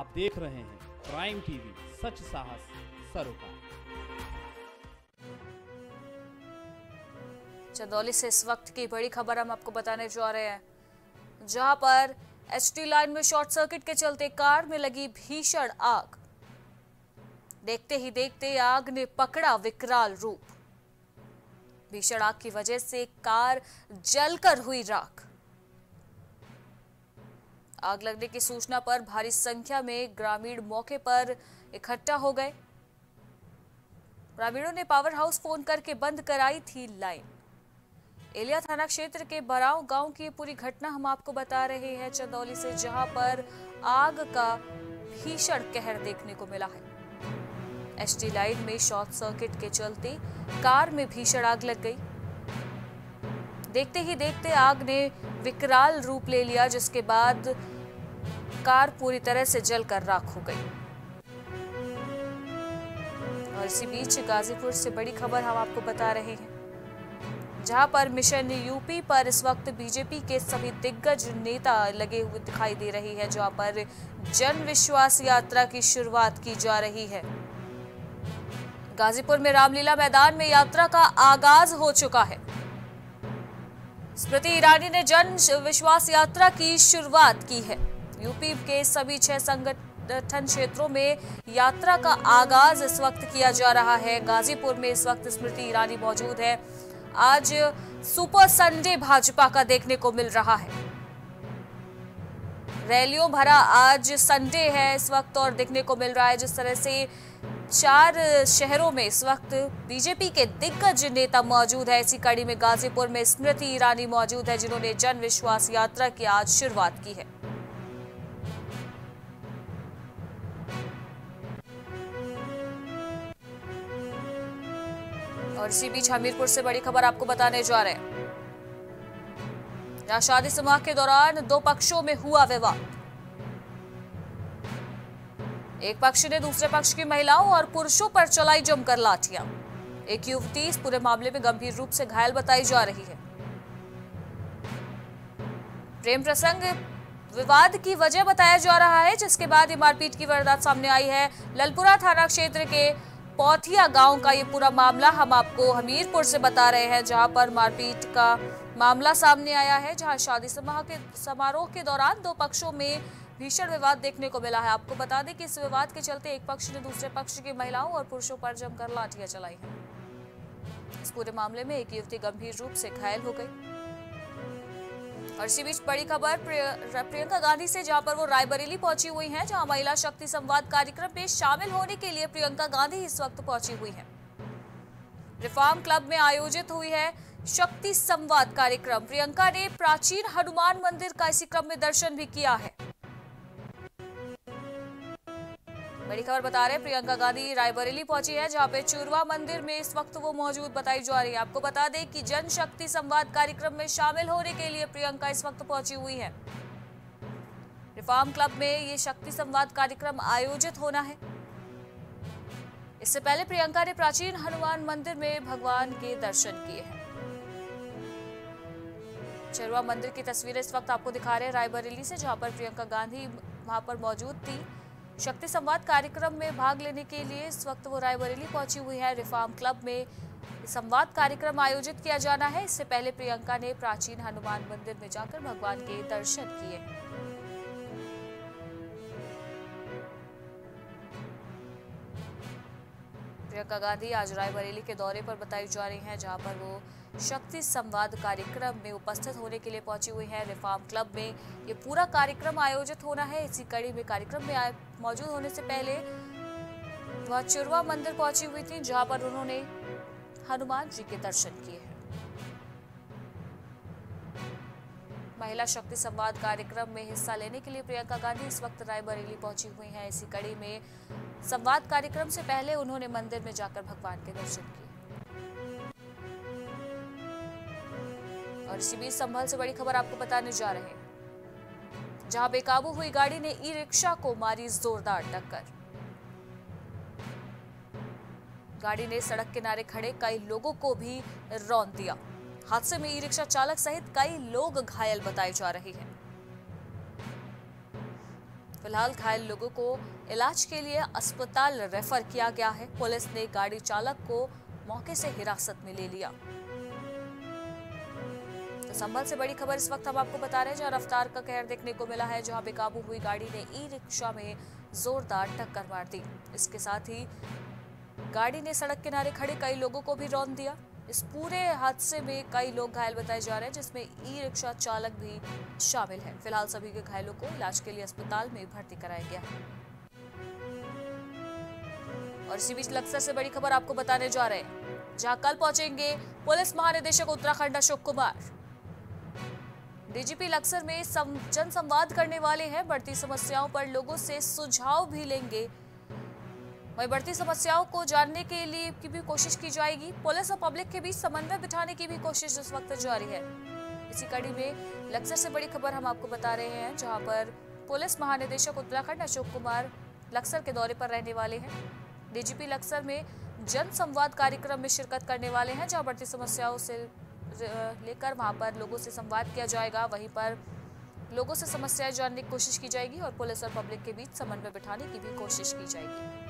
आप देख रहे हैं प्राइम टीवी, सच साहस, सरोकार। चंदौली से इस वक्त की बड़ी खबर हम आपको बताने जा रहे हैं। जहाँ पर एचटी लाइन में शॉर्ट सर्किट के चलते कार में लगी भीषण आग। देखते ही देखते आग ने पकड़ा विकराल रूप। भीषण आग की वजह से कार जलकर हुई राख। आग लगने की सूचना पर भारी संख्या में ग्रामीण मौके पर इकट्ठा हो गए। ग्रामीणों ने पावर हाउस फ़ोन करके बंद कराई थी लाइन। एलिया थाना क्षेत्र के बराव गाँव की पूरी घटना हम आपको बता रहे हैं। चंदौली से जहाँ पर आग का भीषण कहर देखने को मिला है। एसटी लाइन में शॉर्ट सर्किट के चलते कार में भीषण आग लग गई। देखते ही देखते आग ने विकराल रूप ले लिया, जिसके बाद कार पूरी तरह से जलकर राख हो गई। और इसी बीच गाजीपुर से बड़ी खबर हम आपको बता रहे हैं। जहाँ पर मिशन यूपी पर इस वक्त बीजेपी के सभी दिग्गज नेता लगे हुए दिखाई दे रही है, जहाँ पर जन विश्वास यात्रा की शुरुआत की जा रही है। गाजीपुर में रामलीला मैदान में यात्रा का आगाज़ हो चुका है। स्मृति ईरानी ने जन विश्वास यात्रा की शुरुआत की है। यूपी के सभी छह संगठन क्षेत्रों में यात्रा का आगाज़ इस वक्त किया जा रहा है। गाजीपुर में इस वक्त स्मृति ईरानी मौजूद है। आज सुपर संडे भाजपा का देखने को मिल रहा है। रैलियों भरा आज संडे है इस वक्त और देखने को मिल रहा है जिस तरह से चार शहरों में इस वक्त बीजेपी के दिग्गज नेता मौजूद है। इसी कड़ी में गाजीपुर में स्मृति ईरानी मौजूद है, जिन्होंने जन विश्वास यात्रा की आज शुरुआत की है। और इसी बीच हमीरपुर से बड़ी खबर आपको बताने जा रहे हैं। जहाँ शादी समारोह के दौरान दो पक्षों में हुआ विवाद। एक पक्ष ने दूसरे पक्ष की महिलाओं और पुरुषों पर चलाई जमकर लाठियाँ। एक युवती इस पूरे मामले में गंभीर रूप से घायल बताई जा रही है। प्रेम प्रसंग विवाद की वजह बताया जा रहा है, जिसके बाद ये मारपीट की वारदात सामने आई है। ललपुरा थाना क्षेत्र के पौथिया गाँव का ये पूरा मामला हम आपको हमीरपुर से बता रहे हैं, जहाँ पर मारपीट का मामला सामने आया है, जहाँ शादी समारोह के समारोह के दौरान दो पक्षों में भीषण विवाद देखने को मिला है। आपको बता दें कि इस विवाद के चलते एक पक्ष ने दूसरे पक्ष की महिलाओं और पुरुषों पर जमकर लाठियाँ चलाई हैं। इस पूरे मामले में एक युवती गंभीर रूप से घायल हो गई। और इसी बीच बड़ी खबर प्रियंका गांधी से जहाँ पर वो रायबरेली पहुँची हुई हैं, जहाँ महिला शक्ति संवाद कार्यक्रम में शामिल होने के लिए प्रियंका गांधी इस वक्त पहुँची हुई हैं। रिफॉर्म क्लब में आयोजित हुई है शक्ति संवाद कार्यक्रम। प्रियंका ने प्राचीन हनुमान मंदिर का इसी क्रम में दर्शन भी किया है। बड़ी खबर बता रहे हैं, प्रियंका गांधी रायबरेली पहुँची है, जहाँ पे चूरवा मंदिर में इस वक्त वो मौजूद बताई जा रही है। आपको बता दें कि जन शक्ति संवाद कार्यक्रम में शामिल होने के लिए प्रियंका इस वक्त पहुँची हुई है। रिफॉर्म क्लब में ये शक्ति संवाद कार्यक्रम आयोजित होना है। इससे पहले प्रियंका ने प्राचीन हनुमान मंदिर में भगवान के दर्शन किए हैं। चरुआ मंदिर की तस्वीरें इस वक्त आपको दिखा रहे हैं। रायबरेली से, जहाँ पर प्रियंका गांधी वहाँ पर मौजूद थी। शक्ति संवाद कार्यक्रम में भाग लेने के लिए इस वक्त वो रायबरेली पहुँची हुई है। रिफॉर्म क्लब में संवाद कार्यक्रम आयोजित किया जाना है। इससे पहले प्रियंका ने प्राचीन हनुमान मंदिर में जाकर भगवान के दर्शन किए। प्रियंका गांधी आज रायबरेली के दौरे पर बताई जा रही हैं, जहाँ पर वो शक्ति संवाद कार्यक्रम में उपस्थित होने के लिए पहुँची हुई हैं। रिफार्म क्लब में ये पूरा कार्यक्रम आयोजित होना है। इसी कड़ी में कार्यक्रम में मौजूद होने से पहले वह चुरवा मंदिर पहुँची हुई थी, जहाँ पर उन्होंने हनुमान जी के दर्शन किए। महिला शक्ति संवाद कार्यक्रम में हिस्सा लेने के लिए प्रियंका गांधी इस वक्त रायबरेली पहुँची हुई हैं। इसी कड़ी में संवाद कार्यक्रम से पहले उन्होंने मंदिर में जाकर भगवान के दर्शन किए। और इसी बीच संभल से बड़ी खबर आपको बताने जा रहे हैं। जहाँ बेकाबू हुई गाड़ी ने ई रिक्शा को मारी जोरदार टक्कर। गाड़ी ने सड़क किनारे खड़े कई लोगों को भी रौन दिया। हादसे में ई रिक्शा चालक सहित कई लोग घायल बताए जा रहे हैं। फ़िलहाल घायल लोगों को इलाज के लिए अस्पताल रेफर किया गया है। पुलिस ने गाड़ी चालक को मौके से हिरासत में ले लिया। तो संभल से बड़ी खबर इस वक्त हम आपको बता रहे हैं, जहाँ रफ्तार का कहर देखने को मिला है, जहाँ बेकाबू हुई गाड़ी ने ई रिक्शा में जोरदार टक्कर मार दी। इसके साथ ही गाड़ी ने सड़क किनारे खड़े कई लोगों को भी रौन दिया। इस पूरे हादसे में कई लोग घायल बताए जा रहे हैं जिसमें ई रिक्शा चालक भी शामिल है। फ़िलहाल सभी के घायलों को इलाज के लिए अस्पताल में भर्ती कराया गया है। और इसी बीच लक्सर से बड़ी खबर आपको बताने जा रहे हैं। जहाँ कल पहुँचेंगे पुलिस महानिदेशक उत्तराखंड अशोक कुमार। डीजीपी लक्सर में सम, जन करने वाले हैं बढ़ती समस्याओं पर लोगों से सुझाव भी लेंगे वही बढ़ती समस्याओं को जानने के लिए की भी कोशिश की जाएगी। पुलिस और पब्लिक के बीच समन्वय बिठाने की भी कोशिश इस वक्त जारी है। इसी कड़ी में लक्सर से बड़ी खबर हम आपको बता रहे हैं, जहाँ पर पुलिस महानिदेशक उत्तराखंड अशोक कुमार लक्सर के दौरे पर रहने वाले हैं। डीजीपी लक्सर में जन संवाद कार्यक्रम में शिरकत करने वाले हैं, जहाँ बढ़ती समस्याओं से लेकर वहाँ पर लोगों से संवाद किया जाएगा। वहीं पर लोगों से समस्याएँ जानने की कोशिश की जाएगी और पुलिस और पब्लिक के बीच समन्वय बिठाने की भी कोशिश की जाएगी।